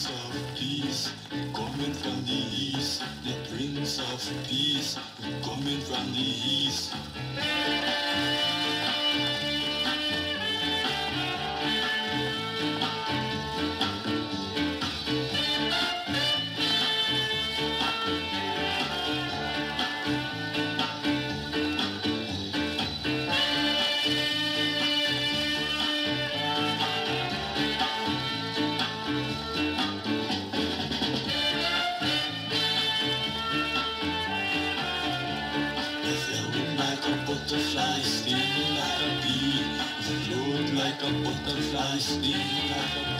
Prince of Peace, coming from the east. The Prince of Peace, coming from the east. Butterfly, sting like a bee. Float like a butterfly, sting like a bee.